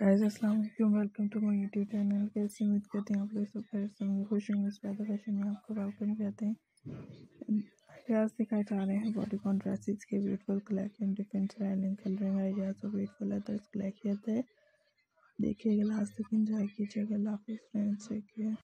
Guys अस्सलाम वालेकुम welcome to my YouTube channel कैसे उम्मीद करते हैं आप लोग सब खैर से होंगे, खुश होंगे, इस पैदा फ़ैशन में आपको वेलकम करते हैं। आज दिखाए जा रहे हैं बॉडी कॉन ड्रेसेस के beautiful collection different styling colouring ideas और ब्यूटीफुल अदर्स कलेक्शन है तो देखिएगा लास्ट तक इंजॉय कीजिएगा अल्लाह हाफिज़ फ्रेंड्स देखिए